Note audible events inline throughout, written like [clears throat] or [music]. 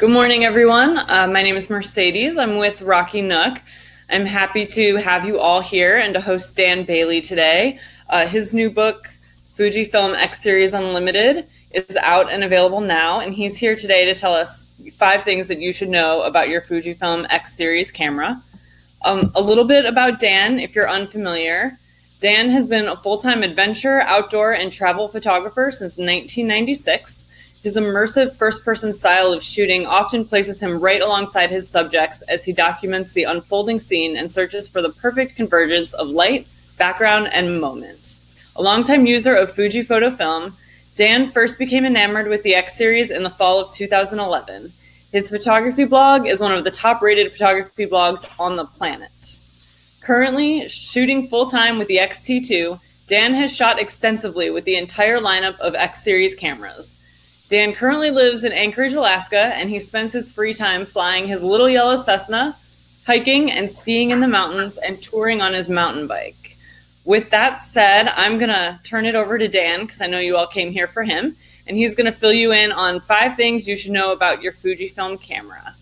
Good morning, everyone. Uh, my name is Mercedes. I'm with Rocky Nook. I'm happy to have you all here and to host Dan Bailey today. Uh, his new book, Fujifilm X Series Unlimited, is out and available now, and he's here today to tell us five things that you should know about your Fujifilm X Series camera. Um, a little bit about Dan, if you're unfamiliar. Dan has been a full time adventure, outdoor, and travel photographer since 1996. His immersive first person style of shooting often places him right alongside his subjects as he documents the unfolding scene and searches for the perfect convergence of light, background, and moment. A longtime user of Fuji photo film, Dan first became enamored with the X series in the fall of 2011. His photography blog is one of the top rated photography blogs on the planet. Currently shooting full time with the X-T2, Dan has shot extensively with the entire lineup of X series cameras. Dan currently lives in Anchorage, Alaska, and he spends his free time flying his little yellow Cessna, hiking and skiing in the mountains, and touring on his mountain bike. With that said, I'm going to turn it over to Dan because I know you all came here for him, and he's going to fill you in on five things you should know about your Fujifilm camera.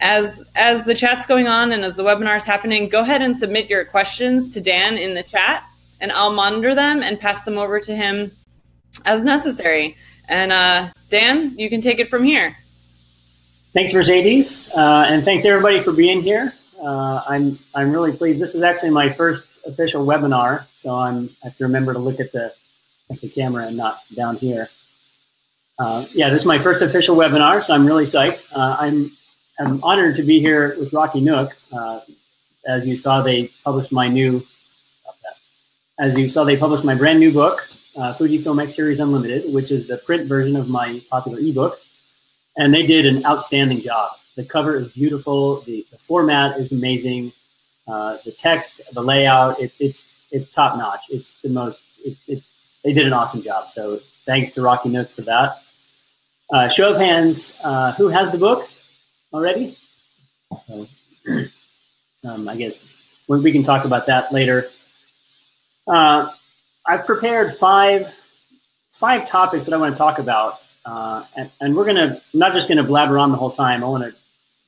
As, as the chat's going on and as the webinar is happening, go ahead and submit your questions to Dan in the chat, and I'll monitor them and pass them over to him as necessary. And uh, Dan, you can take it from here. Thanks, Mercedes, uh, and thanks everybody for being here. Uh, I'm I'm really pleased. This is actually my first official webinar, so I'm I have to remember to look at the at the camera and not down here. Uh, yeah, this is my first official webinar, so I'm really psyched. Uh, I'm I'm honored to be here with Rocky Nook. Uh, as you saw, they published my new. As you saw, they published my brand new book, uh, Fujifilm X Series Unlimited, which is the print version of my popular ebook. And they did an outstanding job. The cover is beautiful. The, the format is amazing. Uh, the text, the layout, it, it's it's top notch. It's the most. It, it, they did an awesome job. So thanks to Rocky Nook for that. Uh, show of hands, uh, who has the book already? [clears throat] um, I guess we can talk about that later. Uh, I've prepared five five topics that I want to talk about, uh, and, and, we're gonna I'm not just gonna blabber on the whole time. I want to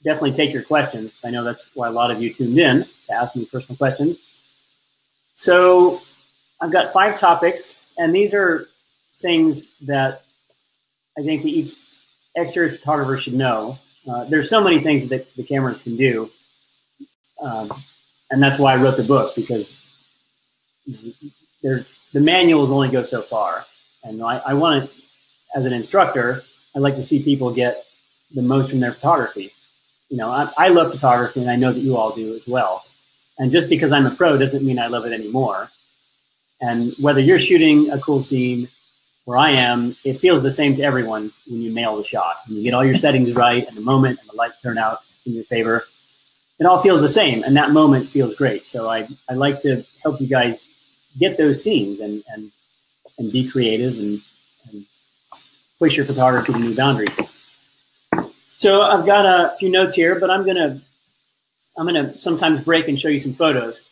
definitely take your questions because I know that's why a lot of you tuned in to ask me personal questions. So I've got five topics, and these are things that I think that each X-series photographer should know. Uh, there's so many things that the cameras can do, um, and that's why I wrote the book because there the manuals only go so far. And I, I want to, as an instructor, I like to see people get the most from their photography. You know, I, I love photography, and I know that you all do as well. And just because I'm a pro doesn't mean I love it anymore. And whether you're shooting a cool scene where I am, it feels the same to everyone when you nail the shot. and you get all your settings right and the moment and the light turn out in your favor, it all feels the same. And that moment feels great. So I, I like to help you guys get those scenes and and and be creative and, and push your photography to new boundaries. So I've got a few notes here, but I'm gonna I'm gonna sometimes break and show you some photos.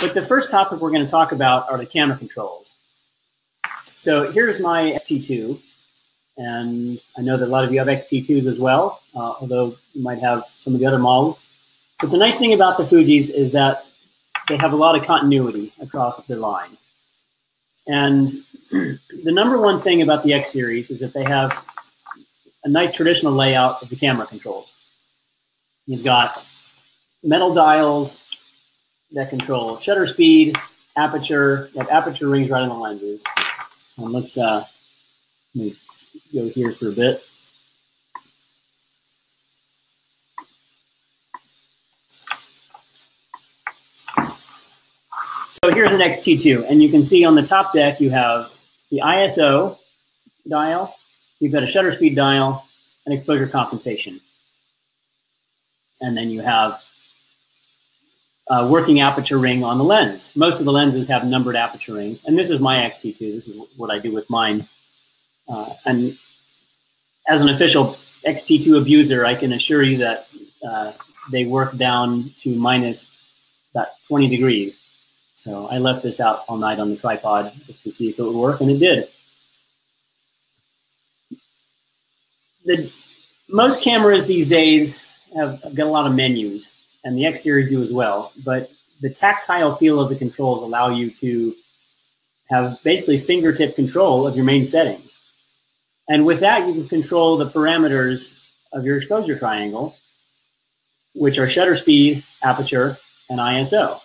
But the first topic we're to talk about are the camera controls. So here's my X-T2, and I know that a lot of you have X-T2s as well, uh, although you might have some of the other models. But the nice thing about the Fuji's is that they have a lot of continuity across the line. And the number one thing about the X series is that they have a nice traditional layout of the camera controls. You've got metal dials that control shutter speed, aperture, you have aperture rings right on the lenses. And let's uh, let go here for a bit. So here's an X-T2, and you can see on the top deck you have the ISO dial, you've got a shutter speed dial, and exposure compensation. And then you have a working aperture ring on the lens. Most of the lenses have numbered aperture rings, and this is my X-T2. This is what I do with mine. Uh, and as an official X-T2 abuser, I can assure you that uh, they work down to minus about 20 degrees. So I left this out all night on the tripod just to see if it would work, and it did. The most cameras these days have, have got a lot of menus, and the X series do as well. But the tactile feel of the controls allow you to have basically fingertip control of your main settings. And with that, you can control the parameters of your exposure triangle, which are shutter speed, aperture, and ISO.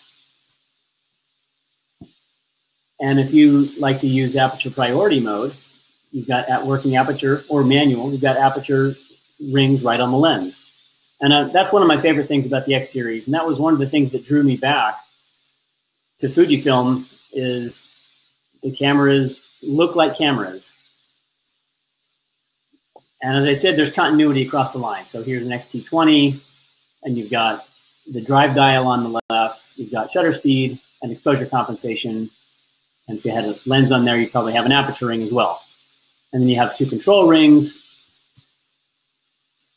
And if you like to use aperture priority mode, you've got at working aperture or manual, you've got aperture rings right on the lens. And uh, that's one of my favorite things about the X series. And that was one of the things that drew me back to Fujifilm is the cameras look like cameras. And as I said, there's continuity across the line. So here's an X-T20, and you've got the drive dial on the left, you've got shutter speed and exposure compensation. And if you had a lens on there, you probably have an aperture ring as well. And then you have two control rings.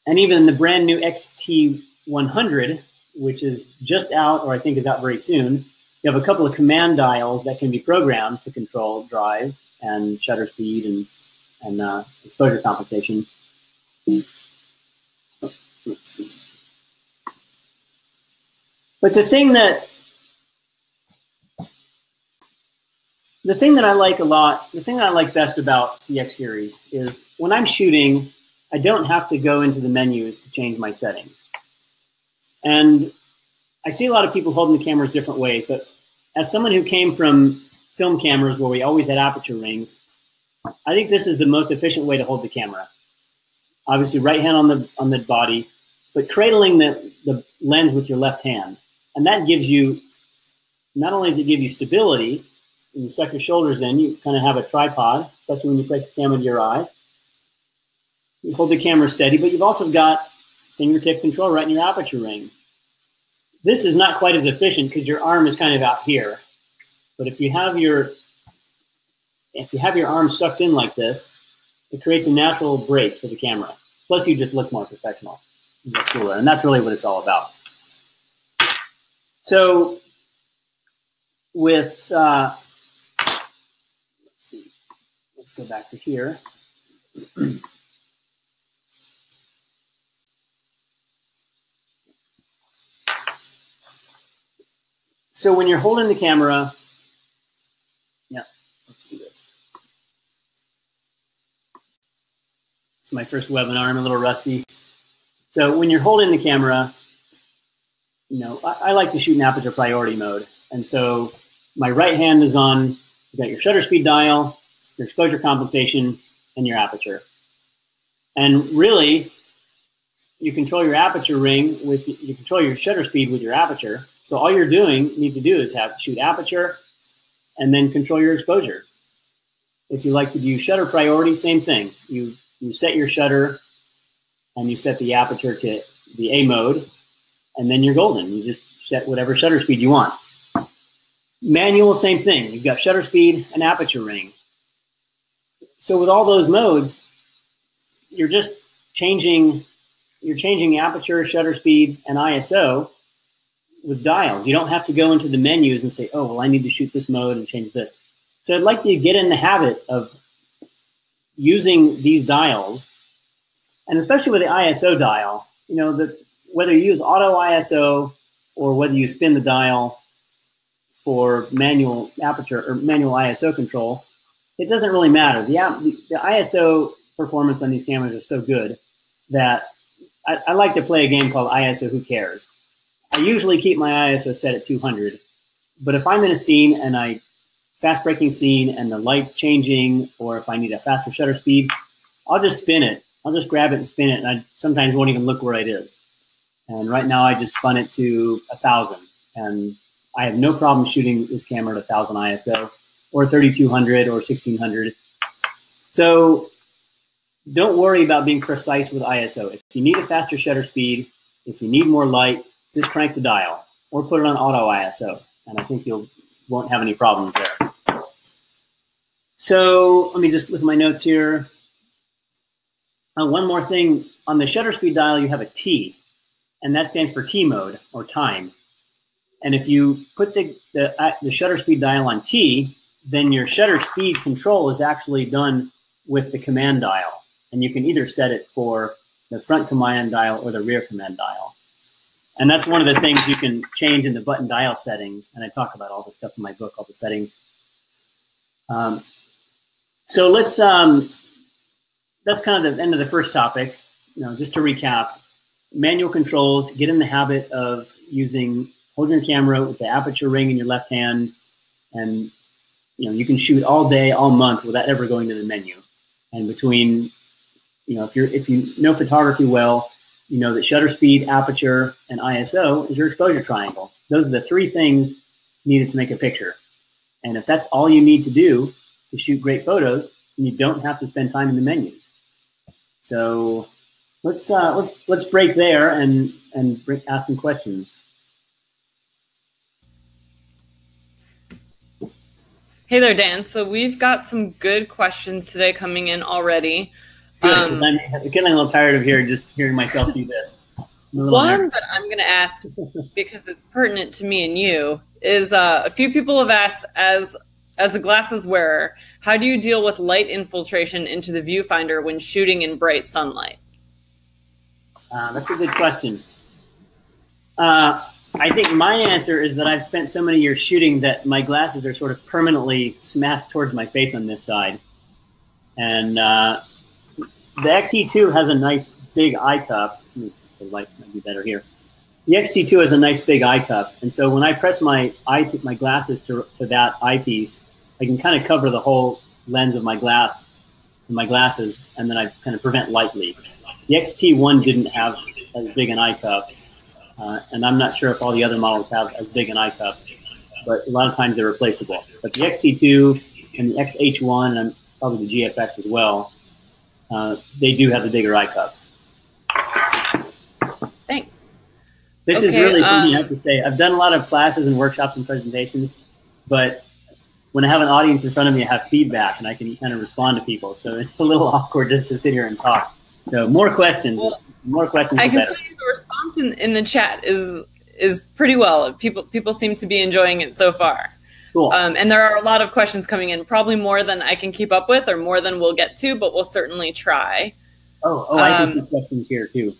And even the brand new XT100, which is just out, or I think is out very soon, you have a couple of command dials that can be programmed to control drive and shutter speed and, and uh, exposure compensation. But the thing that the thing that I like a lot, the thing that I like best about the X series is when I'm shooting, I don't have to go into the menus to change my settings. And I see a lot of people holding the cameras different ways, but as someone who came from film cameras where we always had aperture rings, I think this is the most efficient way to hold the camera. Obviously, right hand on the on the body, but cradling the, the lens with your left hand. And that gives you not only does it give you stability, when you suck your shoulders in, you kind of have a tripod, especially when you place the camera to your eye. You hold the camera steady, but you've also got fingertip control right in your aperture ring. This is not quite as efficient because your arm is kind of out here. But if you have your if you have your arm sucked in like this, it creates a natural brace for the camera. Plus, you just look more professional, cooler, and that's really what it's all about. So, with uh, let's go back to here. [clears throat] So when you're holding the camera, yeah, let's do this. It's my first webinar. I'm a little rusty. So when you're holding the camera, you know, I, I like to shoot in aperture priority mode. And so my right hand is on, you got your shutter speed dial, your exposure compensation, and your aperture. And really, you control your aperture ring with, you control your shutter speed with your aperture, so all you're doing, need to do is have shoot aperture and then control your exposure. If you like to do shutter priority, same thing. You, you set your shutter and you set the aperture to the A mode and then you're golden. You just set whatever shutter speed you want. Manual, same thing. You've got shutter speed and aperture ring. So with all those modes, you're just changing you're changing aperture, shutter speed, and ISO with dials. You don't have to go into the menus and say, oh, well, I need to shoot this mode and change this. So I'd like to get in the habit of using these dials, and especially with the ISO dial, you know, the, whether you use auto ISO or whether you spin the dial for manual aperture or manual ISO control, it doesn't really matter. The, the, the ISO performance on these cameras is so good that I, I like to play a game called ISO Who Cares I usually keep my ISO set at 200, but if I'm in a scene and I fast breaking scene and the light's changing, or if I need a faster shutter speed, I'll just spin it. I'll just grab it and spin it, and I sometimes won't even look where it is. And right now, I just spun it to a thousand, and I have no problem shooting this camera at a thousand ISO, or 3200, or 1600. So don't worry about being precise with ISO. If you need a faster shutter speed, if you need more light, just crank the dial or put it on auto ISO, and I think you'll won't have any problems there. So let me just look at my notes here. Uh, one more thing on the shutter speed dial, you have a T, and that stands for T mode or time. And if you put the, the, uh, the shutter speed dial on T, then your shutter speed control is actually done with the command dial. And you can either set it for the front command dial or the rear command dial. And that's one of the things you can change in the button dial settings. And I talk about all the stuff in my book, all the settings. Um, so let's, um, that's kind of the end of the first topic. You know, just to recap, manual controls, get in the habit of using, holding your camera with the aperture ring in your left hand. And, you know, you can shoot all day, all month without ever going to the menu. And between, you know, if you're, if you know photography well, you know that shutter speed, aperture, and ISO is your exposure triangle. Those are the three things needed to make a picture. And if that's all you need to do to shoot great photos, you don't have to spend time in the menus. So let's uh, let's let's break there and and bring, ask some questions. Hey there, Dan. So we've got some good questions today coming in already. Good, um, I'm getting a little tired of hearing just hearing myself do this. One that I'm going to ask because it's pertinent to me and you is uh, a few people have asked as as a glasses wearer, how do you deal with light infiltration into the viewfinder when shooting in bright sunlight? Uh, that's a good question. Uh, I think my answer is that I've spent so many years shooting that my glasses are sort of permanently smashed towards my face on this side. And uh, the XT2 has a nice big eye cup. The light might be better here. The XT2 has a nice big eye cup, and so when I press my eye my glasses to, to that eyepiece, I can kind of cover the whole lens of my glass, my glasses, and then I kind of prevent light leak. The XT1 didn't have as big an eye cup, uh, and I'm not sure if all the other models have as big an eye cup, but a lot of times they're replaceable. But the XT2 and the XH1 and probably the GFX as well uh, they do have the bigger eye cup. Thanks. This okay, is really um, funny, I have to say. I've done a lot of classes and workshops and presentations, but when I have an audience in front of me, I have feedback and I can kind of respond to people. So it's a little [laughs] awkward just to sit here and talk. So more questions. Well, more questions. I can better. The response in, in the chat is is pretty well. People people seem to be enjoying it so far. Cool. Um, and there are a lot of questions coming in, probably more than I can keep up with or more than we'll get to, but we'll certainly try. Oh, oh, I can see um, questions here too.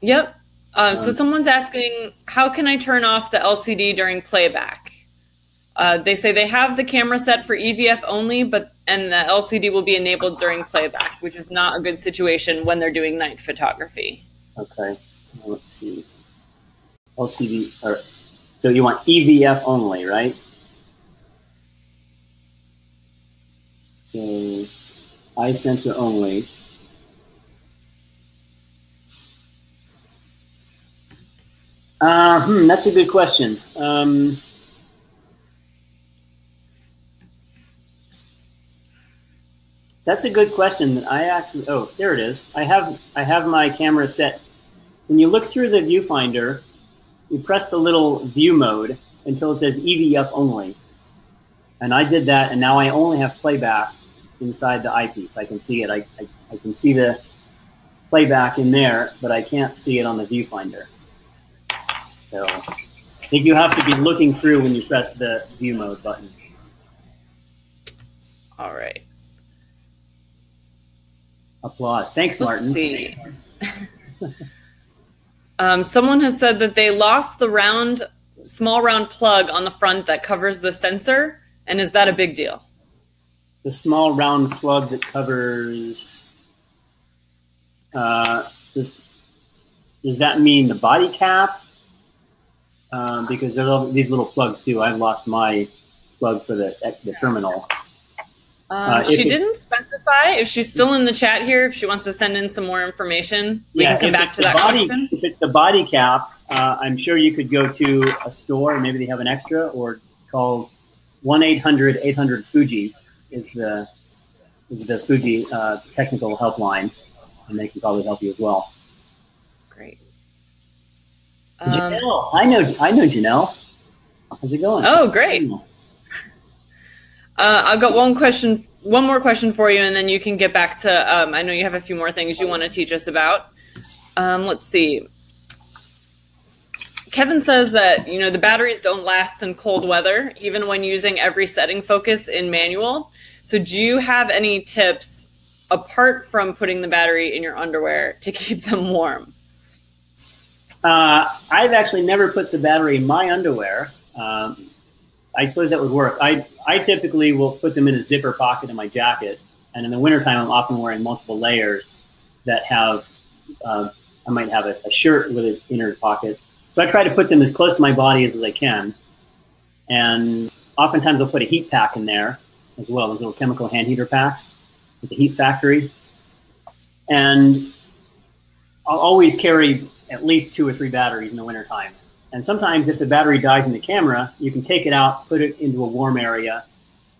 Yep. Um, so um, someone's asking, how can I turn off the LCD during playback? Uh, they say they have the camera set for EVF only, but and the LCD will be enabled during playback, which is not a good situation when they're doing night photography. Okay, let's see. LCD, or so you want EVF only, right? So eye sensor only. Uh, hmm, that's a good question. Um, that's a good question. That I actually, oh, there it is. I have I have my camera set. When you look through the viewfinder, you press the little view mode until it says EVF only. And I did that, and now I only have playback inside the eyepiece. I can see it. I, I, I can see the playback in there, but I can't see it on the viewfinder. So I think you have to be looking through when you press the view mode button. All right. Applause. Thanks, Martin. [laughs] um, someone has said that they lost the round, small round plug on the front that covers the sensor. And is that a big deal? the small round plug that covers. Uh, does, does that mean the body cap? Um, because there's all these little plugs too. I've lost my plug for the the terminal. Um, uh, she didn't specify if she's still in the chat here. If she wants to send in some more information, we yeah, can come back to that body, question. If it's the body cap, uh, I'm sure you could go to a store. And maybe they have an extra, or call one 800 800 Fuji is the is the Fuji uh, technical helpline, and they can probably help you as well. Great. Janelle, um, I know I know Janelle. How's it going? Oh, great. Uh, I've got one question, one more question for you, and then you can get back to. Um, I know you have a few more things you want to teach us about. Um, let's see. Kevin says that you know the batteries don't last in cold weather, even when using every setting focus in manual. So, do you have any tips apart from putting the battery in your underwear to [laughs] keep them warm? Uh, I've actually never put the battery in my underwear. Um, I suppose that would work. I, I typically will put them in a zipper pocket in my jacket. And in the wintertime, I'm often wearing multiple layers that have, uh, I might have a, a, shirt with an inner pocket. So I try to put them as close to my body as, I can. And oftentimes I'll put a heat pack in there as well, those little chemical hand heater packs with the heat factory. And I'll always carry at least two or three batteries in the wintertime. And sometimes if the battery dies in the camera, you can take it out, put it into a warm area,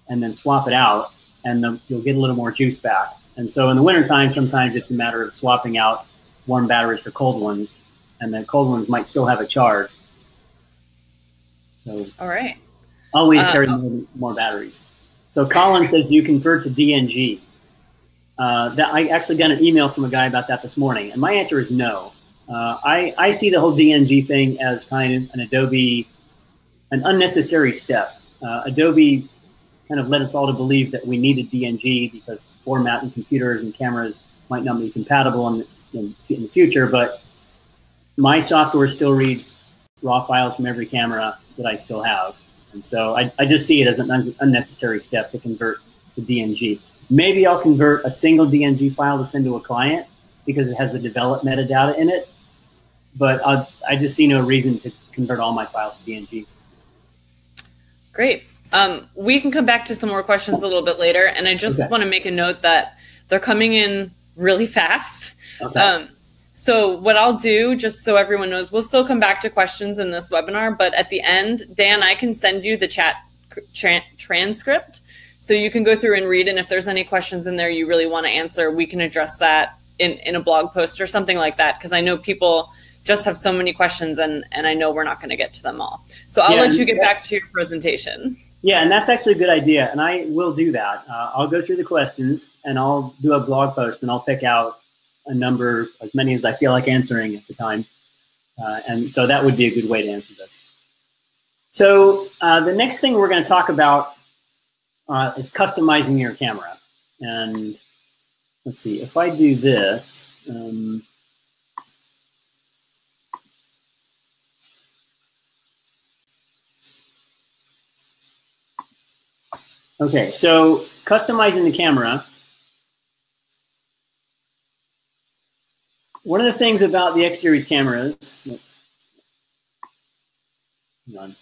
and then swap it out, and the, you'll get a little more juice back. And so in the wintertime, sometimes it's a matter of swapping out warm batteries for cold ones, and the cold ones might still have a charge. So all right, always uh, carry more, more, batteries. So Colin says, "Do you convert to DNG?" Uh, that I actually got an email from a guy about that this morning, and my answer is no. Uh, I, I see the whole DNG thing as kind of an Adobe, an unnecessary step. Uh, Adobe kind of led us all to believe that we needed DNG because format and computers and cameras might not be compatible in, in, in the future, but my software still reads raw files from every camera that I still have. And so I, I just see it as an un unnecessary step to convert to DNG. Maybe I'll convert a single DNG file to send to a client because it has the develop metadata in it but I, I just see no reason to convert all my files to DNG. Great. Um, we can come back to some more questions a little bit later, and I just okay. want to make a note that they're coming in really fast. Okay. Um, so what I'll do, just so everyone knows, we'll still come back to questions in this webinar, but at the end, Dan, I can send you the chat tra transcript so you can go through and read, and if there's any questions in there you really want to answer, we can address that in, in a blog post or something like that, because I know people – just have so many questions and and I know we're not going to get to them all. So I'll yeah, let you get back to your presentation. Yeah, and that's actually a good idea, and I will do that. Uh, I'll go through the questions and I'll do a blog post and I'll pick out a number, as many as I feel like answering at the time. Uh, and so that would be a good way to answer this. So uh, the next thing we're going to talk about uh, is customizing your camera. And let's see, if I do this, um, Okay, so customizing the camera. One of the things about the X series cameras, on.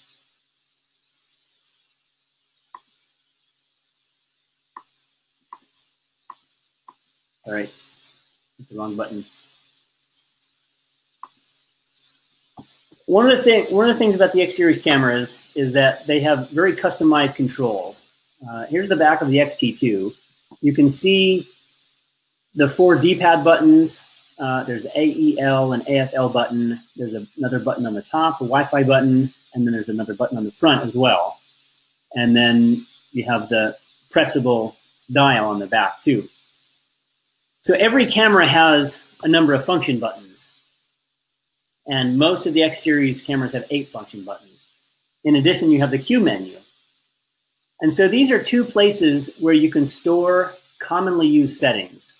All right, the wrong button. One of the thing, one of the things about the X series cameras is that they have very customized control. Uh, here's the back of the XT2. You can see the four D-pad buttons. Uh, there's AEL and AFL button. There's a, another button on the top, a Wi-Fi button, and then there's another button on the front as well. And then you have the pressable dial on the back too. So every camera has a number of function buttons. And most of the X series cameras have eight function buttons. In addition, you have the Q menu. And so these are two places where you can store commonly used settings.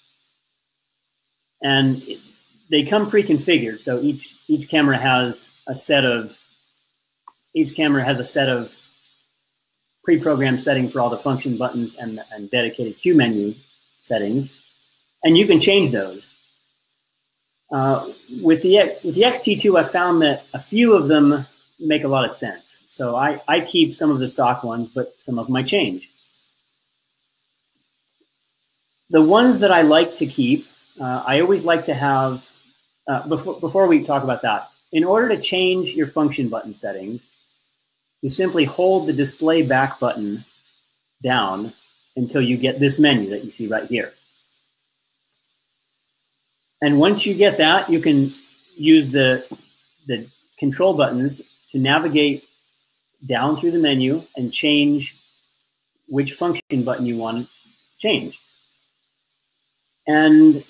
And they come pre-configured. So each, each camera has a set of, each camera has a set of pre-programmed settings for all the function buttons and, and dedicated Q menu settings. And you can change those. Uh, with the with the XT2, I found that a few of them make a lot of sense. So I, I keep some of the stock ones, but some of my change. The ones that I like to keep, uh, I always like to have, uh, before, before we talk about that, in order to change your function button settings, you simply hold the display back button down until you get this menu that you see right here. And once you get that, you can use the, the control buttons to navigate down through the menu and change which function button you want to change. And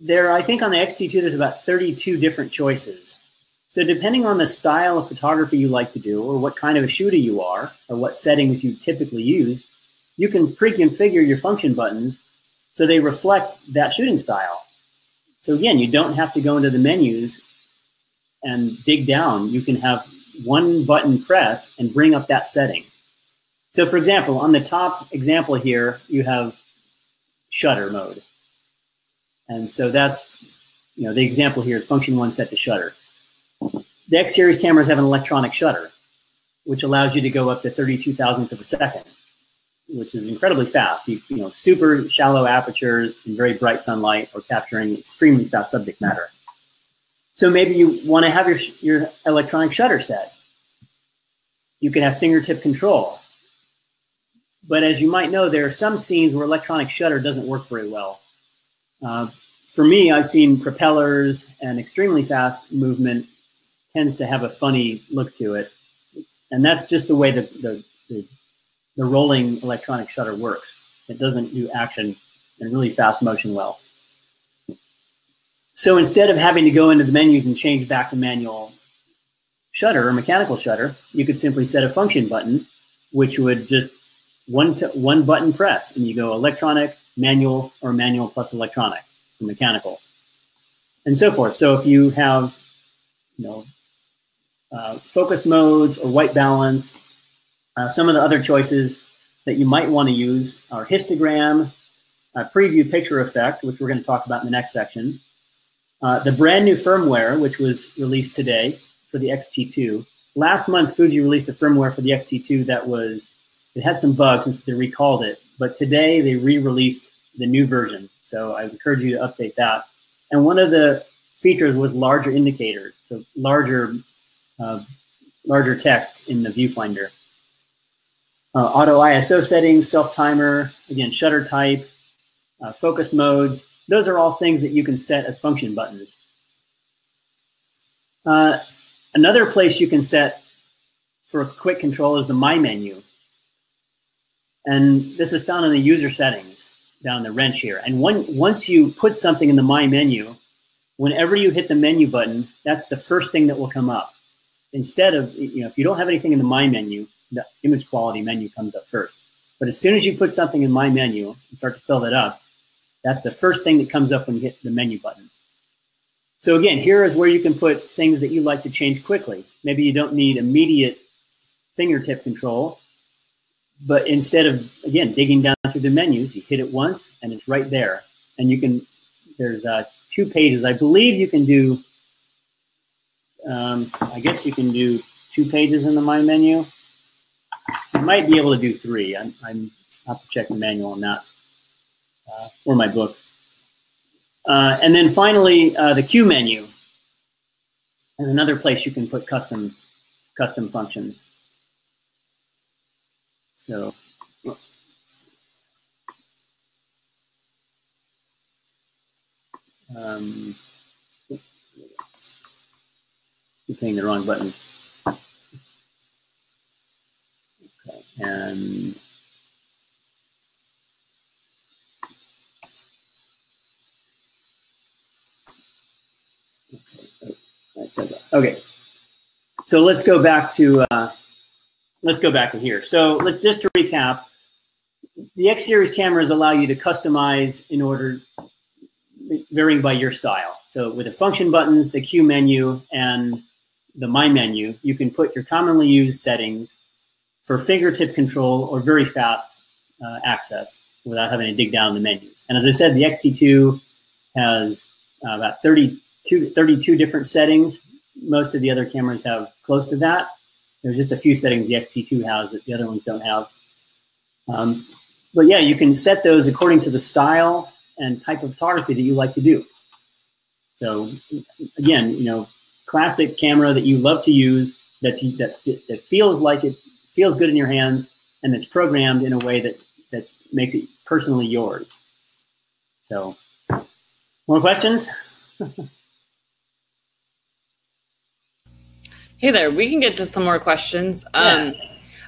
there, I think on the XT2, there's about 32 different choices. So depending on the style of photography you like to do, or what kind of a shooter you are, or what settings you typically use, you can pre-configure your function buttons So they reflect that shooting style. So again, you don't have to go into the menus and dig down. You can have one button press and bring up that setting. So for example, on the top example here, you have shutter mode. And so that's, you know, the example here is function one set to shutter. The X series cameras have an electronic shutter, which allows you to go up to 32 thousandth of a second, which is incredibly fast. You, you know, super shallow apertures in very bright sunlight or capturing extremely fast subject matter. So maybe you want to have your, your electronic shutter set. You can have fingertip control. But as you might know, there are some scenes where electronic shutter doesn't work very well. Uh, for me, I've seen propellers and extremely fast movement tends to have a funny look to it. And that's just the way the, the, the, the rolling electronic shutter works. It doesn't do action in really fast motion well. So instead of having to go into the menus and change back to manual shutter or mechanical shutter, you could simply set a function button, which would just one one button press, and you go electronic, manual, or manual plus electronic, or mechanical, and so forth. So if you have, you know, uh, focus modes or white balance, uh, some of the other choices that you might want to use are histogram, preview picture effect, which we're going to talk about in the next section, uh, the brand new firmware, which was released today for the XT2. Last month, Fuji released a firmware for the XT2 that was it had some bugs since they recalled it, but today they re-released the new version. So I encourage you to update that. And one of the features was larger indicators, so larger, uh, larger text in the viewfinder. Uh, auto ISO settings, self timer, again, shutter type, uh, focus modes. Those are all things that you can set as function buttons. Uh, another place you can set for quick control is the My menu. And this is found in the user settings down the wrench here. And once you put something in the My menu, whenever you hit the menu button, that's the first thing that will come up. Instead of, you know, if you don't have anything in the My menu, the image quality menu comes up first. But as soon as you put something in My menu and start to fill that up, that's the first thing that comes up when you hit the menu button. So again, here is where you can put things that you like to change quickly. Maybe you don't need immediate fingertip control, but instead of, again, digging down through the menus, you hit it once and it's right there. And you can, there's uh, two pages. I believe you can do, um, I guess you can do two pages in the My menu. You might be able to do three. I'm, I'm I have to check the manual on that, or my book. Uh, and then finally, uh, the Q menu is another place you can put custom custom functions. So um, hitting the wrong button. Okay, and okay. So let's go back to uh, let's go back in here. So let's just to recap, the X series cameras allow you to customize in order varying by your style. So with the function buttons, the Q menu, and the My menu, you can put your commonly used settings for fingertip control or very fast uh, access without having to dig down the menus. And as I said, the XT2 has uh, about 32, 32 different settings. Most of the other cameras have close to that. There's just a few settings the XT2 has that the other ones don't have. Um, but yeah, you can set those according to the style and type of photography that you like to do. So again, you know, classic camera that you love to use that's that that feels like it feels good in your hands and that's programmed in a way that that makes it personally yours. So, more questions? [laughs] Hey there, we can get to some more questions. Um,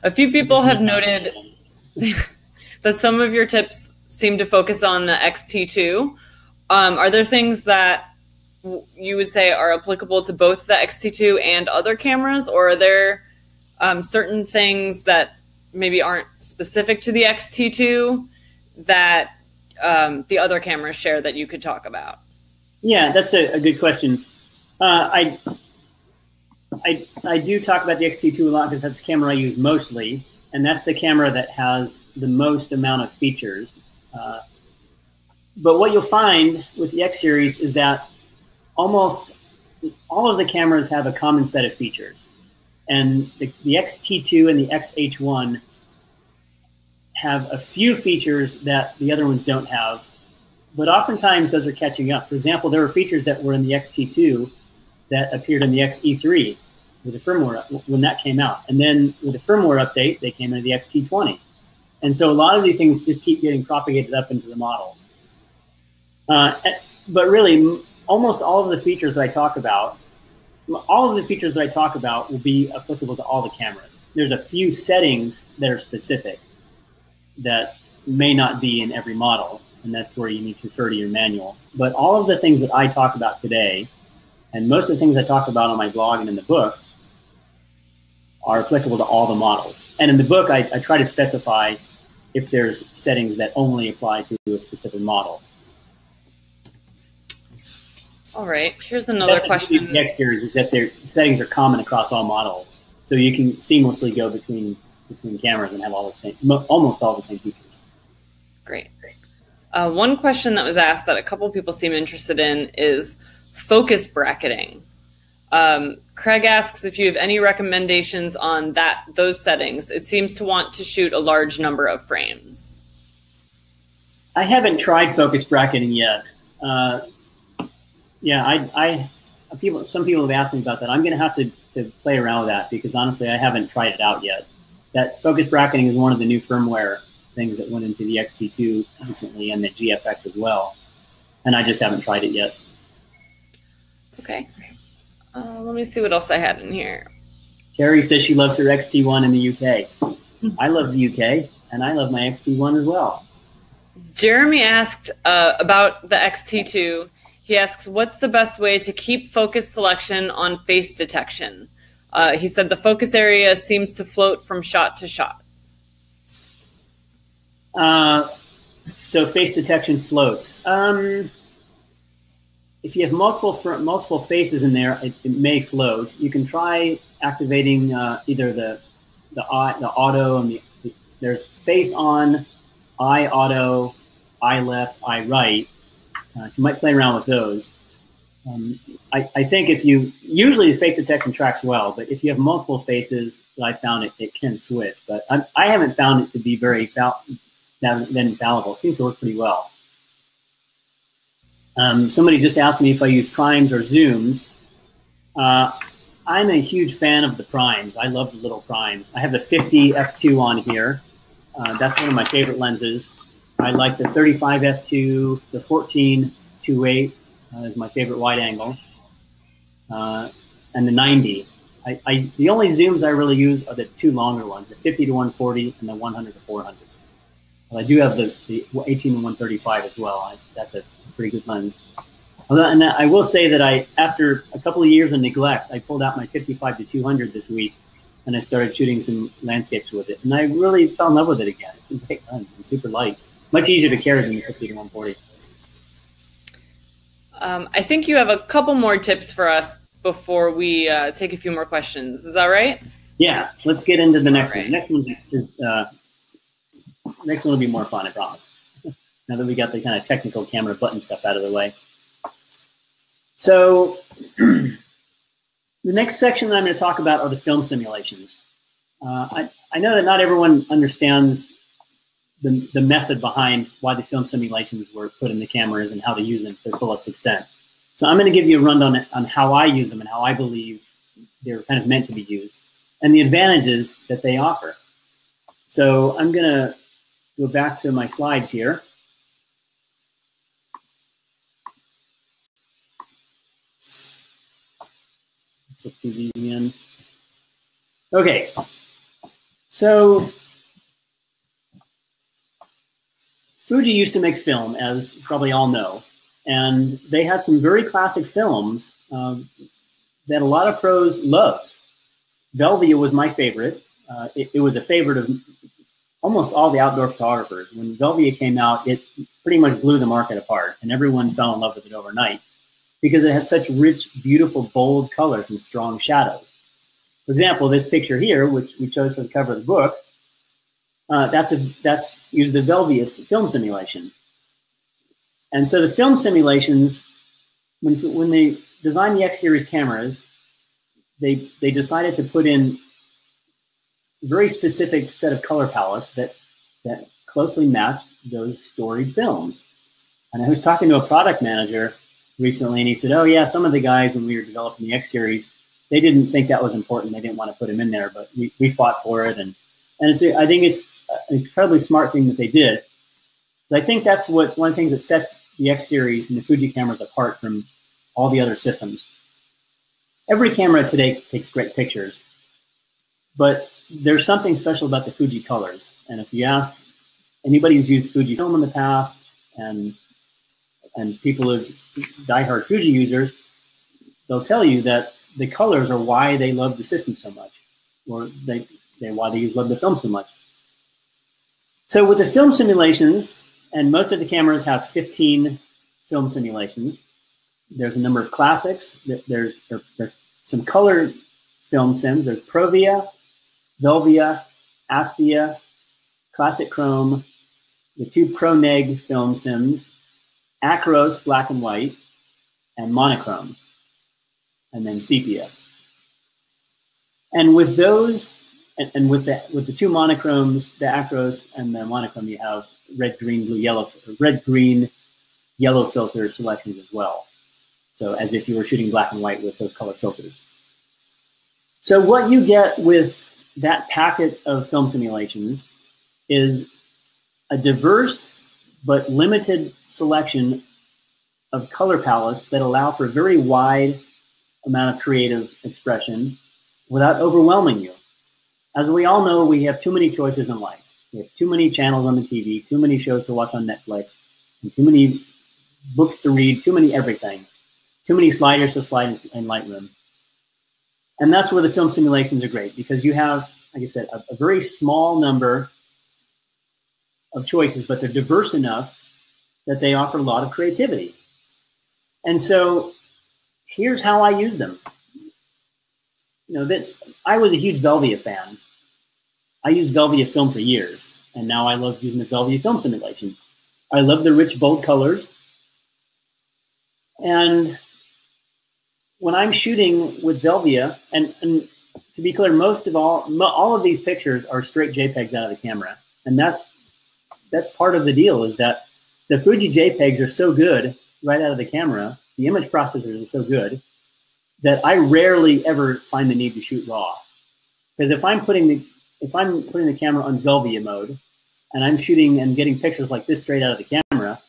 A few people have noted [laughs] that some of your tips seem to focus on the XT2. Um, are there things that you would say are applicable to both the XT2 and other cameras, or are there um, certain things that maybe aren't specific to the XT2 that um, the other cameras share that you could talk about? Yeah, that's a, a good question. Uh, I, I, I do talk about the X-T2 a lot because that's the camera I use mostly, and that's the camera that has the most amount of features. Uh, but what you'll find with the X series is that almost all of the cameras have a common set of features. And the, the XT2 and the XH1 have a few features that the other ones don't have, but oftentimes those are catching up. For example, there were features that were in the XT2 that appeared in the XE3 with the firmware when that came out. And then with the firmware update, they came into the XT20. And so a lot of these things just keep getting propagated up into the models. Uh, but really, almost all of the features that I talk about, all of the features that I talk about will be applicable to all the cameras. There's a few settings that are specific that may not be in every model, and that's where you need to refer to your manual. But all of the things that I talk about today, and most of the things I talk about on my blog and in the book, are applicable to all the models. And in the book, I, I try to specify if there's settings that only apply to a specific model. All right. Here's another That's question. The X series is that their settings are common across all models, so you can seamlessly go between between cameras and have all the same, almost all the same features. Great. Uh, one question that was asked that a couple people seem interested in is focus bracketing. Um, Craig asks if you have any recommendations on that those settings. It seems to want to shoot a large number of frames. I haven't tried focus bracketing yet. Uh, yeah, I, I, people, some people have asked me about that. I'm going to have to to play around with that because honestly, I haven't tried it out yet. That focus bracketing is one of the new firmware things that went into the XT2 recently and the GFX as well, and I just haven't tried it yet. Okay. Uh, let me see what else I had in here. Terry says she loves her XT1 in the UK. I love the UK, and I love my XT1 as well. Jeremy asked uh, about the XT2 he asks, what's the best way to keep focus selection on face detection? Uh, he said the focus area seems to float from shot to shot. Uh, so face detection floats. Um, if you have multiple multiple faces in there, it, it, may float. You can try activating uh, either the the the auto, and the, the, there's face on, eye auto, eye left, eye right. Uh, so you might play around with those. Um, I, I, think if you usually the face detection tracks well, but if you have multiple faces, I found it it can switch. But I, I haven't found it to be very fal- that infallible. It seems to work pretty well. Um, somebody just asked me if I use primes or zooms. Uh, I'm a huge fan of the primes. I love the little primes. I have the 50 f2 on here. Uh, that's one of my favorite lenses. I like the 35 f2, the 14 2.8 uh, is my favorite wide angle, uh, and the 90. I, I, the only zooms I really use are the two longer ones, the 50 to 140 and the 100 to 400. But I do have the, the 18 and 135 as well. I, that's a pretty good lens. And I will say that I, after a couple of years of neglect, I pulled out my 55 to 200 this week, and I started shooting some landscapes with it, and I really fell in love with it again. It's a great lens and super light much easier to carry than the 50 to 140. Um, I think you have a couple more tips for us before we uh, take a few more questions. Is that right? Yeah, let's get into the next right. one. Next one is uh, next one will be more fun, I promise. now that we got the kind of technical camera button stuff out of the way. So [clears throat] the next section that I'm going to talk about are the film simulations. Uh, I, I know that not everyone understands the, the method behind why the film simulations were put in the cameras and how to use them to the fullest extent. So I'm going to give you a rundown on how I use them and how I believe they're kind of meant to be used and the advantages that they offer. So I'm going to go back to my slides here. Okay, so Fuji used to make film, as probably all know, and they had some very classic films um, that a lot of pros loved. Velvia was my favorite. Uh, it, it, was a favorite of almost all the outdoor photographers. When Velvia came out, it pretty much blew the market apart, and everyone fell in love with it overnight because it has such rich, beautiful, bold colors and strong shadows. For example, this picture here, which we chose for the cover of the book, uh, that's a that's used the Velvius film simulation. And so the film simulations, when when they designed the X series cameras, they they decided to put in very specific set of color palettes that that closely matched those storied films. And I was talking to a product manager recently, and he said, "Oh yeah, some of the guys when we were developing the X series, they didn't think that was important. They didn't want to put them in there, but we, we fought for it, and and it's I think it's an incredibly smart thing that they did. So I think that's what one of the things that sets the X series and the Fuji cameras apart from all the other systems. Every camera today takes great pictures, but there's something special about the Fuji colors. And if you ask anybody who's used Fuji film in the past and and people who diehard Fuji users, they'll tell you that the colors are why they love the system so much, or they, they why they use love the film so much. So with the film simulations, and most of the cameras have 15 film simulations. There's a number of classics. There's, there's some color film sims. There's Provia, Velvia, Astia, Classic Chrome, the two ProNeg film sims, Acros black and white, and monochrome, and then sepia. And with those, and, and, with the with the two monochromes, the Acros and the monochrome, you have red, green, blue, yellow, red, green, yellow filter selections as well. So as if you were shooting black and white with those color filters. So what you get with that packet of film simulations is a diverse but limited selection of color palettes that allow for a very wide amount of creative expression without overwhelming you. As we all know, we have too many choices in life. We have too many channels on the TV, too many shows to watch on Netflix, and too many books to read, too many everything, too many sliders to slide in Lightroom. And that's where the film simulations are great because you have, like I said, a, a very small number of choices, but they're diverse enough that they offer a lot of creativity. And so here's how I use them. You know, that I was a huge Velvia fan. I used Velvia film for years, and now I love using the Velvia film simulation. I love the rich, bold colors. And when I'm shooting with Velvia, and, and to be clear, most of all, all of these pictures are straight JPEGs out of the camera. And that's that's part of the deal is that the Fuji JPEGs are so good right out of the camera, the image processors are so good that I rarely ever find the need to shoot raw. Because if I'm putting the if I'm putting the camera on Velvia mode and I'm shooting and getting pictures like this straight out of the camera,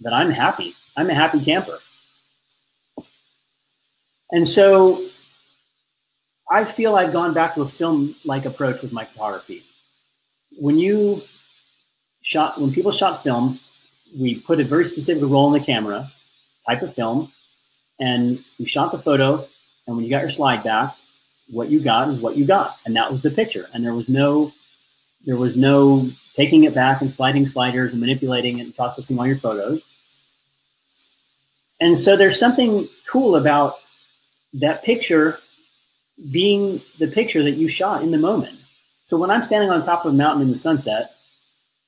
then I'm happy. I'm a happy camper. And so I feel I've gone back to a film like approach with my photography. When you shot when people shot film, we put a very specific role in the camera, type of film, and we shot the photo. And when you got your slide back, what you got is what you got, and that was the picture. And there was no, there was no taking it back and sliding sliders and manipulating it and processing all your photos. And so there's something cool about that picture being the picture that you shot in the moment. So when I'm standing on top of a mountain in the sunset,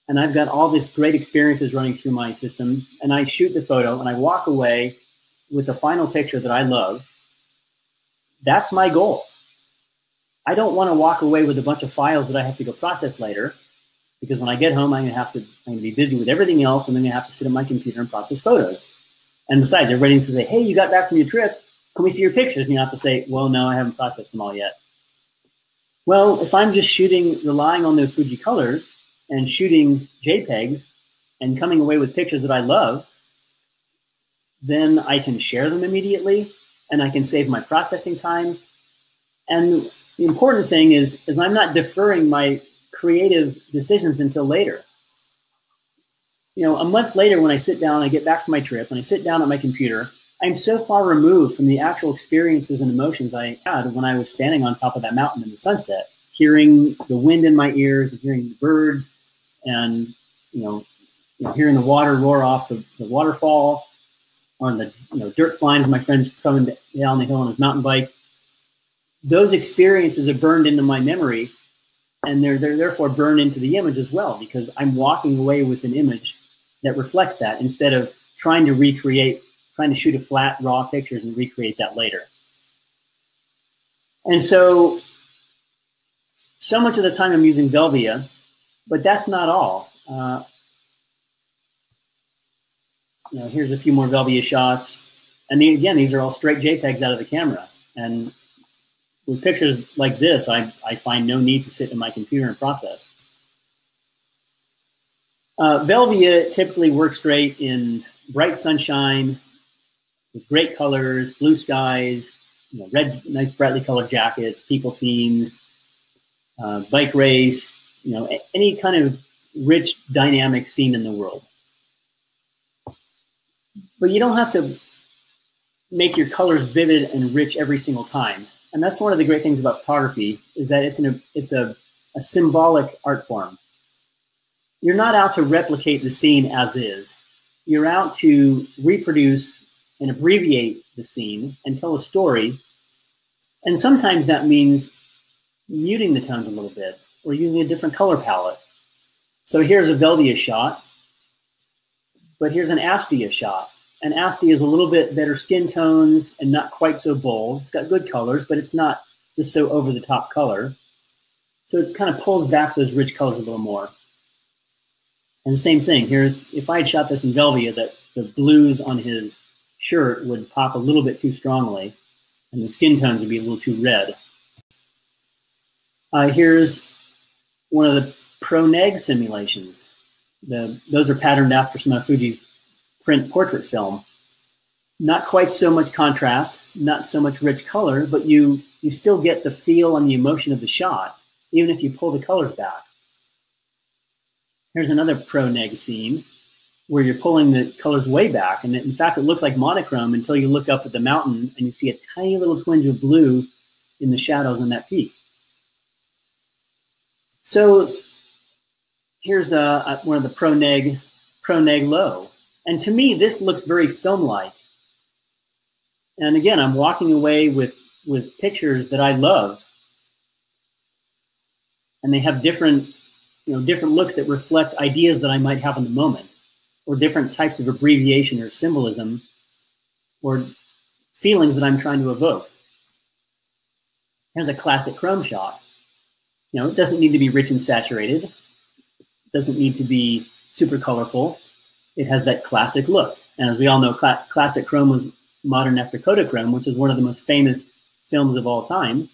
and I've got all these great experiences running through my system, and I shoot the photo and I walk away with a final picture that I love, that's my goal. I don't want to walk away with a bunch of files that I have to go process later, because when I get home, I'm gonna have to I'm gonna be busy with everything else, and then gonna have to sit at my computer and process photos. And besides, everybody needs to say, "Hey, you got back from your trip? Can we see your pictures?" And you have to say, "Well, no, I haven't processed them all yet." Well, if I'm just shooting, relying on those Fuji colors, and shooting JPEGs and coming away with pictures that I love, then I can share them immediately and I can save my processing time. And the important thing is, is I'm not deferring my creative decisions until later. You know, a month later when I sit down, I get back from my trip, and I sit down at my computer, I'm so far removed from the actual experiences and emotions I had when I was standing on top of that mountain in the sunset, hearing the wind in my ears and hearing the birds and you know you know, hearing the water roar off the, the waterfall, on the you know dirt flying my friends coming down the hill on his mountain bike. Those experiences are burned into my memory, and they're they're therefore burned into the image as well because I'm walking away with an image that reflects that instead of trying to recreate, trying to shoot a flat raw pictures and recreate that later. And so, so much of the time I'm using Velvia, but that's not all. Uh, you know, here's a few more Velvia shots. And the, again, these are all straight JPEGs out of the camera. And with pictures like this, I, I find no need to sit in my computer and process. Uh, Velvia typically works great in bright sunshine, with great colors, blue skies, you know, red, nice brightly colored jackets, people scenes, uh, bike race, you know, any kind of rich, dynamic scene in the world. But you don't have to make your colors vivid and rich every single time. And that's one of the great things about photography is that it's an it's a, a symbolic art form. You're not out to replicate the scene as is. You're out to reproduce and abbreviate the scene and tell a story. And sometimes that means muting the tones a little bit or using a different color palette. So here's a Velvia shot, but here's an Astia shot and Astia is a little bit better skin tones and not quite so bold. It's got good colors, but it's not just so over the top color. So it kind of pulls back those rich colors a little more. And the same thing, here's, if I had shot this in Velvia, that the blues on his shirt would pop a little bit too strongly and the skin tones would be a little too red. Uh, here's one of the Pro Neg simulations. The, those are patterned after some of Fuji's print portrait film. Not quite so much contrast, not so much rich color, but you you still get the feel and the emotion of the shot, even if you pull the colors back. Here's another pro neg scene where you're pulling the colors way back, and in fact, it looks like monochrome until you look up at the mountain and you see a tiny little twinge of blue in the shadows on that peak. So here's a, a, one of the pro neg pro neg low and to me, this looks very film-like. And again, I'm walking away with with pictures that I love, and they have different, you know, different looks that reflect ideas that I might have in the moment, or different types of abbreviation or symbolism, or feelings that I'm trying to evoke. Here's a classic chrome shot. You know, it doesn't need to be rich and saturated. It doesn't need to be super colorful it has that classic look. And as we all know, cl- classic chrome was modern after Kodachrome, which is one of the most famous films of all time,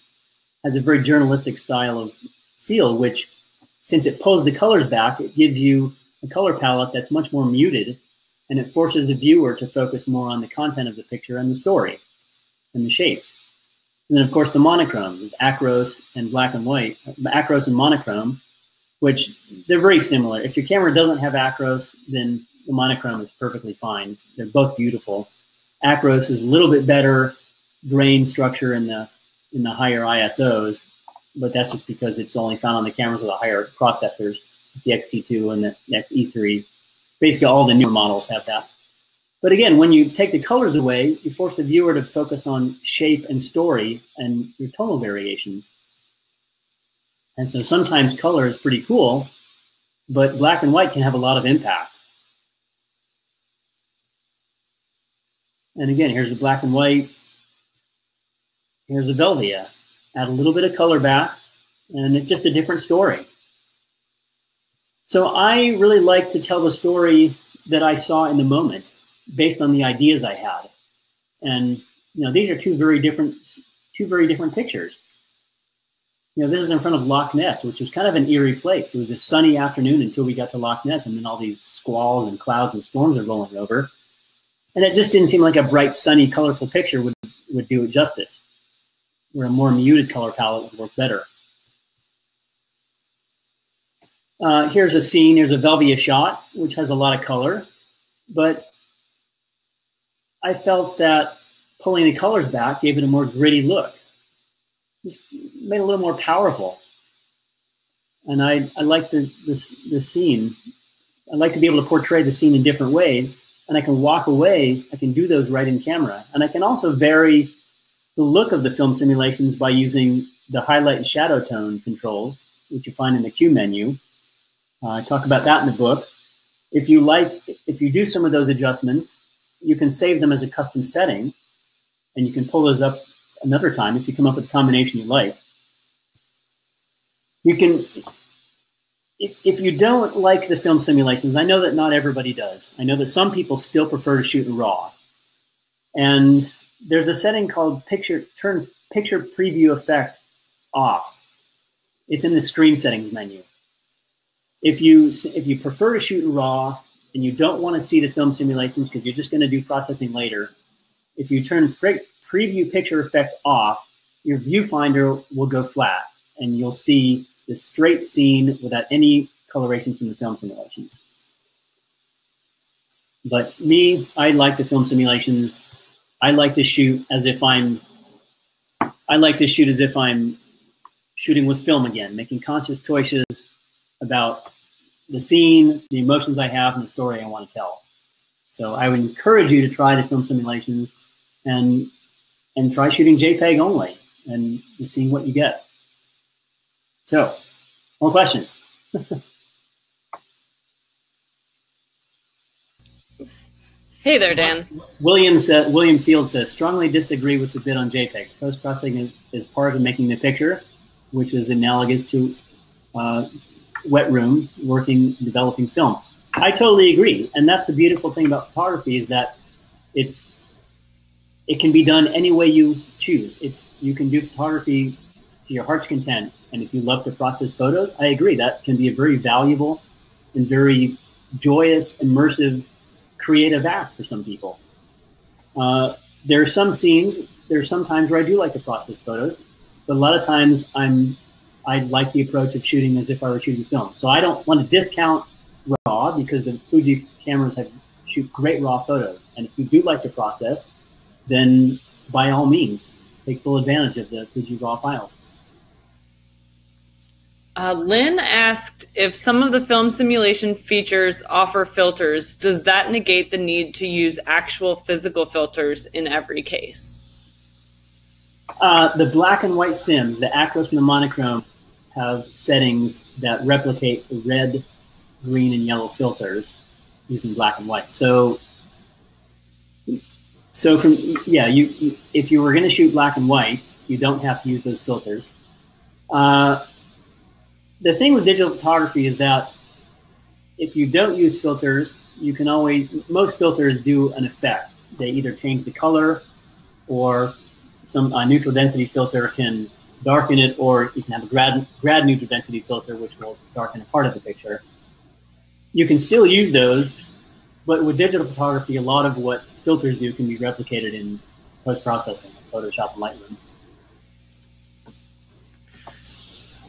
has a very journalistic style of feel, which, since it pulls the colors back, it gives you a color palette that's much more muted, and it forces the viewer to focus more on the content of the picture and the story and the shapes. And then, of course, the monochrome is acros and black and white, uh, acros and monochrome, which they're very similar. If your camera doesn't have acros, then the monochrome is perfectly fine. They're both beautiful. Acros is a little bit better grain structure in the in the higher ISOs, but that's just because it's only found on the cameras with the higher processors, the X-T2 and the X-E3. Basically, all the newer models have that. But again, when you take the colors away, you force the viewer to focus on shape and story and your tonal variations. And so sometimes color is pretty cool, but black and white can have a lot of impact. And again, here's the black and white. Here's the Velvia. Add a little bit of color back, and it's just a different story. So I really like to tell the story that I saw in the moment based on the ideas I had. And you know, these are two very different two very different pictures. You know, this is in front of Loch Ness, which was kind of an eerie place. It was a sunny afternoon until we got to Loch Ness, and then all these squalls and clouds and storms are rolling over. And it just didn't seem like a bright, sunny, colorful picture would, would do it justice, where a more muted color palette would work better. Uh, here's a scene, here's a Velvia shot, which has a lot of color, but I felt that pulling the colors back gave it a more gritty look. Just made it a little more powerful. And I, I like the, this, this scene I like to be able to portray the scene in different ways, and I can walk away. I can do those right in camera, and I can also vary the look of the film simulations by using the highlight and shadow tone controls, which you find in the Q menu. Uh, I talk about that in the book. If you like, if you do some of those adjustments, you can save them as a custom setting, and you can pull those up another time if you come up with a combination you like. You can, if, if you don't like the film simulations, I know that not everybody does. I know that some people still prefer to shoot in RAW. And there's a setting called picture turn picture preview effect off. It's in the screen settings menu. If you if you prefer to shoot in RAW and you don't want to see the film simulations because you're just going to do processing later, if you turn pre preview picture effect off, your viewfinder will go flat and you'll see the straight scene without any coloration from the film simulations. But me, I like the film simulations. I like to shoot as if I'm I like to shoot as if I'm shooting with film again, making conscious choices about the scene, the emotions I have, and the story I want to tell. So I would encourage you to try the film simulations and and try shooting JPEG only and just seeing what you get. So, more questions? [laughs] hey there, Dan. William said, William Fields says, strongly disagree with the bit on JPEGs. Post processing is, is, part of making the picture, which is analogous to uh, wet room working developing film. I totally agree, and that's the beautiful thing about photography is that it's it can be done any way you choose. It's you can do photography to your heart's content, and if you love to process photos, I agree that can be a very valuable and very joyous, immersive, creative act for some people. Uh, there are some scenes, there are some times where I do like to process photos, but a lot of times I'm I like the approach of shooting as if I were shooting film. So I don't want to discount RAW because the Fuji cameras have shoot great RAW photos. And if you do like to process, then by all means, take full advantage of the Fuji RAW files. Uh, Lynn asked if some of the film simulation features offer filters, does that negate the need to use actual physical filters in every case? Uh, the black and white sims, the Acros and the monochrome, have settings that replicate the red, green, and yellow filters using black and white. So so from yeah, you if you were going to shoot black and white, you don't have to use those filters. Uh, the thing with digital photography is that if you don't use filters, you can always most filters do an effect. They either change the color, or some uh, neutral density filter can darken it, or you can have a grad grad neutral density filter, which will darken a part of the picture. You can still use those, but with digital photography, a lot of what filters do can be replicated in post processing, like Photoshop and Lightroom.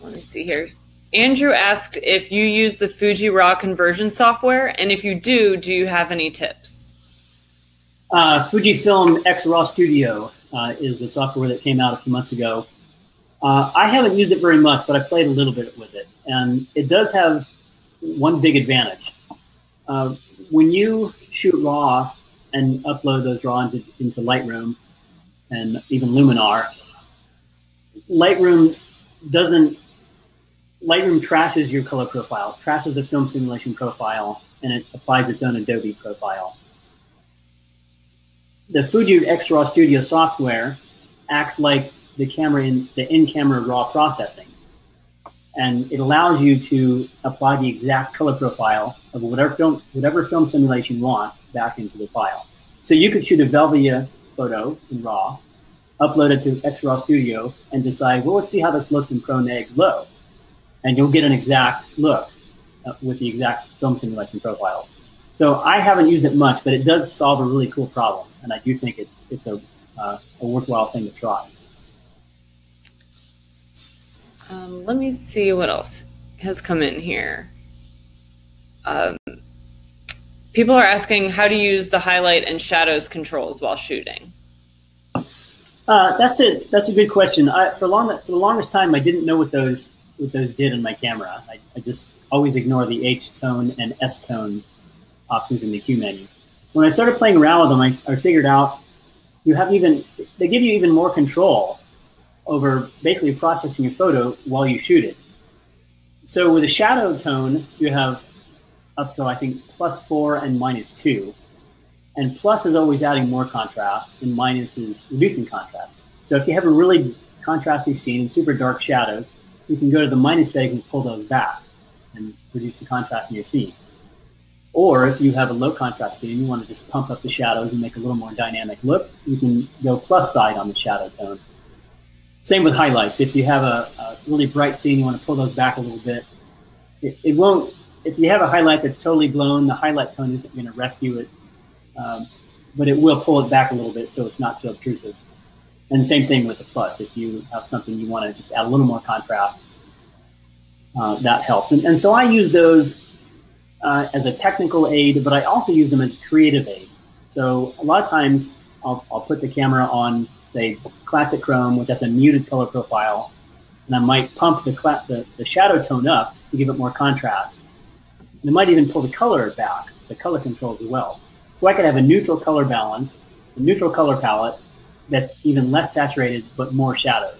Let me see here. Andrew asked if you use the Fuji RAW conversion software, and if you do, do you have any tips? Uh, Fujifilm X RAW Studio uh, is a software that came out a few months ago. Uh, I haven't used it very much, but I played a little bit with it, and it does have one big advantage. Uh, when you shoot RAW, and upload those raw into, into Lightroom and even Luminar. Lightroom doesn't, Lightroom trashes your color profile, trashes the film simulation profile, and it applies its own Adobe profile. The Fuji X RAW Studio software acts like the camera in the in-camera raw processing. And it allows you to apply the exact color profile of whatever film, whatever film simulation you want back into the file. So you could shoot a Velvia photo in RAW, upload it to XRAW Studio, and decide, well, let's see how this looks in Pro Neg Low. And you'll get an exact look uh, with the exact film simulation profiles. So I haven't used it much, but it does solve a really cool problem. And I do think it's, it's a, uh, a worthwhile thing to try. Um, let me see what else has come in here. Um, People are asking how to use the highlight and shadows controls while shooting. Uh, that's a that's a good question. I, for long for the longest time, I didn't know what those what those did in my camera. I, I just always ignore the H tone and S tone options in the Q menu. When I started playing around with them, I, I figured out you have even, they give you even more control over basically processing your photo while you shoot it. So with a shadow tone, you have up to I think plus four and minus two. And plus is always adding more contrast, and minus is reducing contrast. So if you have a really contrasty scene and super dark shadows, you can go to the minus setting and pull those back and reduce the contrast in your scene. Or if you have a low contrast scene, you want to just pump up the shadows and make a little more dynamic look, you can go plus side on the shadow tone. Same with highlights. If you have a, a really bright scene, you want to pull those back a little bit. It, it, won't, if you have a highlight that's totally blown, the highlight tone isn't going to rescue it, um, but it will pull it back a little bit so it's not so obtrusive. And same thing with the plus. If you have something you want to just add a little more contrast, uh, that helps. And, and, so I use those uh, as a technical aid, but I also use them as creative aid. So a lot of times I'll, I'll put the camera on say classic chrome, which has a muted color profile, and I might pump the, the, the shadow tone up to give it more contrast. And I might even pull the color back, the color control as well. So I could have a neutral color balance, a neutral color palette that's even less saturated but more shadows.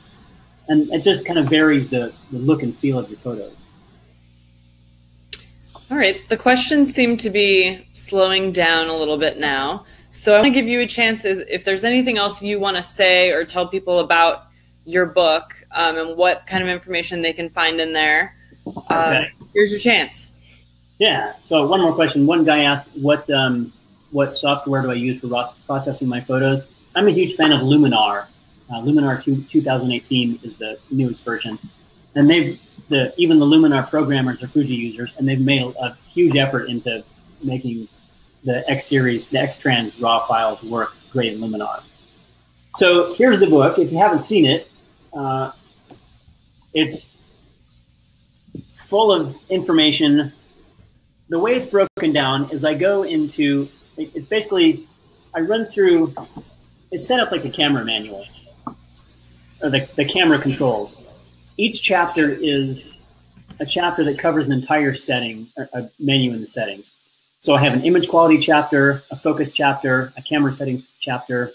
And it just kind of varies the, the look and feel of your photos. All right, the questions seem to be slowing down a little bit now. So I want to give you a chance if there's anything else you want to say or tell people about your book um, and what kind of information they can find in there. Uh, okay. Here's your chance. Yeah. So one more question. One guy asked, "What um, what software do I use for processing my photos?" I'm a huge fan of Luminar. Uh, Luminar 2, 2018 is the newest version, and they've the even the Luminar programmers are Fuji users, and they've made a, a huge effort into making the X series, the X-Trans raw files work great in Luminar. So here's the book. If you haven't seen it, uh, it's full of information. The way it's broken down is I go into it's basically I run through. It's set up like a camera manual, or the, the camera controls. Each chapter is a chapter that covers an entire setting, a menu in the settings. So I have an image quality chapter, a focus chapter, a camera settings chapter,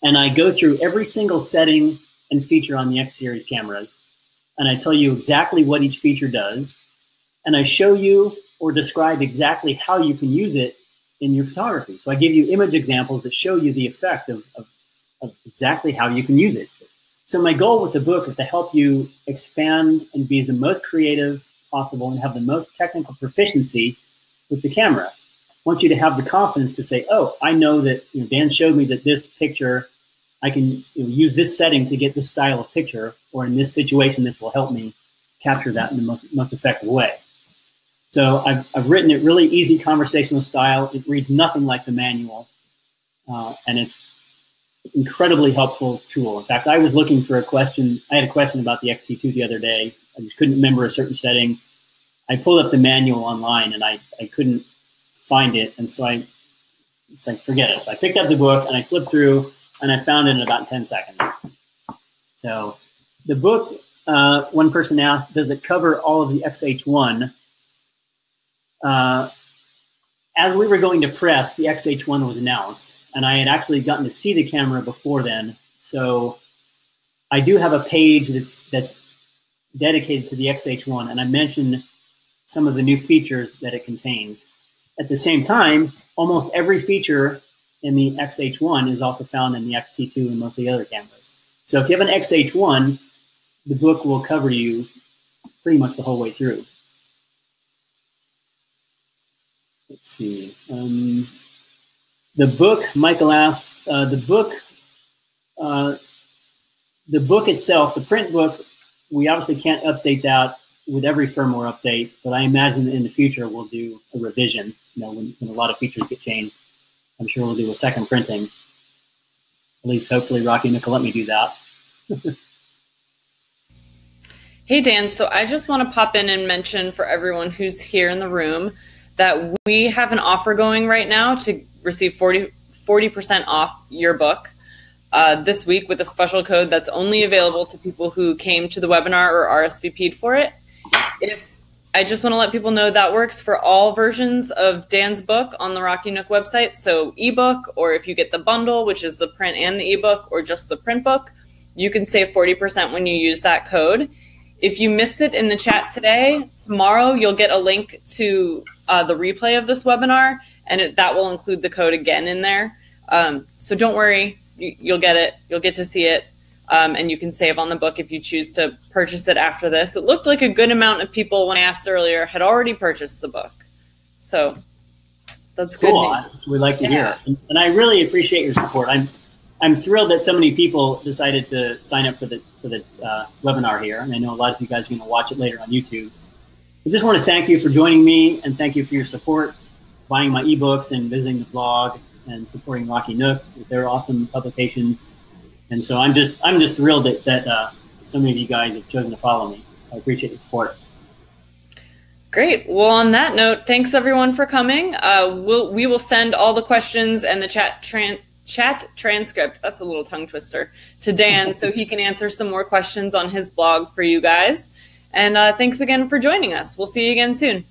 and I go through every single setting and feature on the X series cameras. And I tell you exactly what each feature does. And I show you or describe exactly how you can use it in your photography. So I give you image examples that show you the effect of, of, of exactly how you can use it. So my goal with the book is to help you expand and be the most creative possible and have the most technical proficiency with the camera. I want you to have the confidence to say, oh, I know that you know, Dan showed me that this picture, I can you know, use this setting to get this style of picture, or in this situation, this will help me capture that in the most, most effective way. So I've, I've written it really easy conversational style. It reads nothing like the manual, uh, and it's incredibly helpful tool. In fact, I was looking for a question. I had a question about the XT2 the other day. I just couldn't remember a certain setting. I pulled up the manual online and I, I couldn't find it. And so I, it's like, forget it. So I picked up the book and I flipped through and I found it in about 10 seconds. So the book, uh, one person asked, does it cover all of the XH1? Uh, as we were going to press, the XH1 was announced, and I had actually gotten to see the camera before then. So I do have a page that's that's dedicated to the XH1, and I mentioned some of the new features that it contains. At the same time, almost every feature in the XH1 is also found in the XT2 and most of the other cameras. So if you have an XH1, the book will cover you pretty much the whole way through. Let's see. Um, the book, Michael asked, uh, the book, uh, the book itself, the print book, we obviously can't update that with every firmware update, but I imagine in the future we'll do a revision. You know, when, when a lot of features get changed, I'm sure we'll do a second printing. At least, hopefully, Rocky Nook will let me do that. [laughs] hey, Dan. So I just want to pop in and mention for everyone who's here in the room that we have an offer going right now to receive 40 percent off your book. Uh, this week with a special code that's only available to people who came to the webinar or RSVP'd for it if I just want to let people know that works for all versions of Dan's book on the Rocky Nook website. So, ebook, or if you get the bundle, which is the print and the ebook, or just the print book, you can save 40% when you use that code. If you missed it in the chat today, tomorrow you'll get a link to uh, the replay of this webinar, and it, that will include the code again in there. Um, so don't worry, you, you'll get it. You'll get to see it um, and you can save on the book if you choose to purchase it after this. It looked like a good amount of people, when I asked earlier, had already purchased the book. So that's cool. That's we like to yeah. hear, and, and, I really appreciate your support. I'm I'm thrilled that so many people decided to sign up for the for the uh, webinar here, and I know a lot of you guys are going to watch it later on YouTube. I just want to thank you for joining me, and thank you for your support, buying my ebooks, and visiting the blog, and supporting Rocky Nook with their awesome publication and so I'm just I'm just thrilled that that uh, so many of you guys have chosen to follow me. I appreciate your support. Great. Well, on that note, thanks everyone for coming. Uh, we'll, we will send all the questions and the chat tran chat transcript. That's a little tongue twister to Dan so he can answer some more questions on his blog for you guys. And uh, thanks again for joining us. We'll see you again soon.